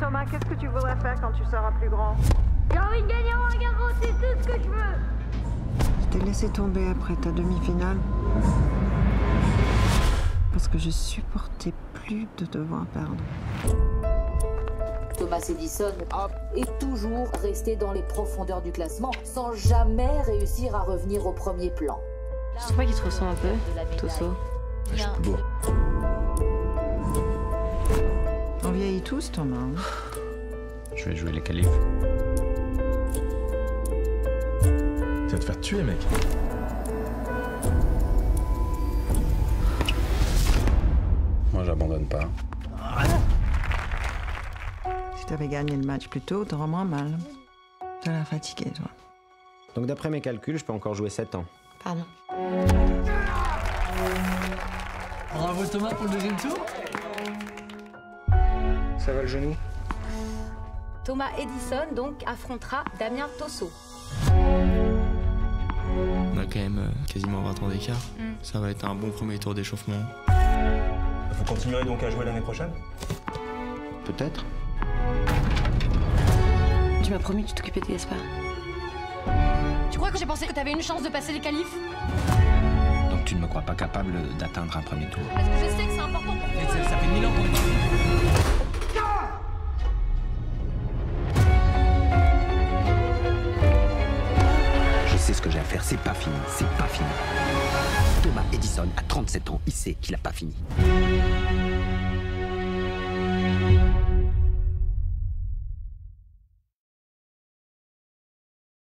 Thomas, qu'est-ce que tu voudrais faire quand tu seras plus grand J'ai envie de gagner Roland Garros, c'est tout ce que je veux Je t'ai laissé tomber après ta demi-finale. Parce que je supportais plus de devoir perdre. Thomas Edison est toujours resté dans les profondeurs du classement sans jamais réussir à revenir au premier plan. Je trouve pas qu'il te ressemble un peu, Tosso? Bon. On vieillit tous, Thomas. hein. Je vais jouer les qualifs. Tu vas te faire tuer, mec. Moi, j'abandonne pas. Si t'avais gagné le match plus tôt, t'aurais moins mal. T'as l'air fatigué, toi. Donc d'après mes calculs, je peux encore jouer 7 ans. Pardon. Bravo Thomas pour le deuxième tour. Ça va le genou Thomas Edison donc affrontera Damien Tosso. On a quand même euh, quasiment 20 ans d'écart. Ça va être un bon premier tour d'échauffement. Vous continuerez donc à jouer l'année prochaine? Peut-être. Tu m'as promis que tu t'occupais de Gaspard. Tu crois que j'ai pensé que t'avais une chance de passer les qualifs? Donc tu ne me crois pas capable d'atteindre un premier tour Parce que je sais que c'est important pour toi. Ça, ça fait mille ans qu'on sais ce que j'ai à faire, c'est pas fini, c'est pas fini. Thomas Edison a 37 ans, il sait qu'il a pas fini.